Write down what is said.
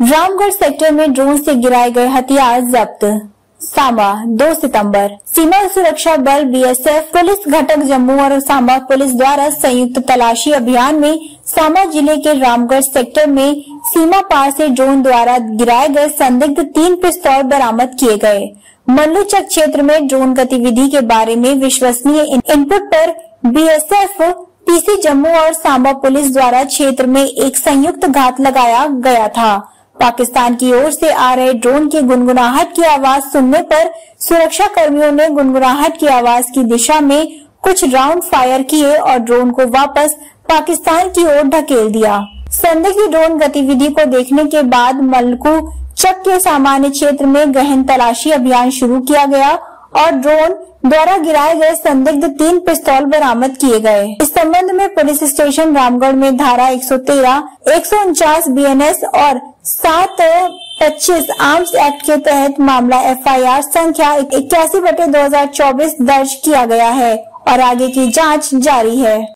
Ramgarh sector में drone से गिराए गए हथियार जब्त। सांबा 2 सितंबर। सीमा सुरक्षा बल बीएसएफ, पुलिस घटक जम्मू और सांबा पुलिस द्वारा संयुक्त तलाशी अभियान में सांबा ज़िले के रामगढ़ सेक्टर में सीमा पार से ड्रोन द्वारा गिराए गए संदिग्ध तीन पिस्तौल बरामद किए गए। मल्लूचक क्षेत्र में ड्रोन गतिविधि के बारे में विश्वसनीय इनपुट पर बीएसएफ, पीसी जम्मू और सांबा पुलिस द्वारा क्षेत्र में एक संयुक्त घात लगाया गया था। पाकिस्तान की ओर से आ रहे ड्रोन की गुनगुनाहट की आवाज़ सुनने पर सुरक्षा कर्मियों ने गुनगुनाहट की आवाज़ की दिशा में कुछ राउंड फायर किए और ड्रोन को वापस पाकिस्तान की ओर ढकेल दिया। संदिग्ध ड्रोन गतिविधि को देखने के बाद मलकू चक के सामान्य क्षेत्र में गहन तलाशी अभियान शुरू किया गया और ड्रोन द्वारा गिराए गए संदिग्ध तीन पिस्तौल बरामद किए गए। इस संबंध में पुलिस स्टेशन रामगढ़ में धारा 113, एक सौ उनचास बी और सात पच्चीस आर्म्स एक्ट के तहत मामला एफआईआर संख्या इक्यासी बटे दो दर्ज किया गया है और आगे की जाँच जारी है।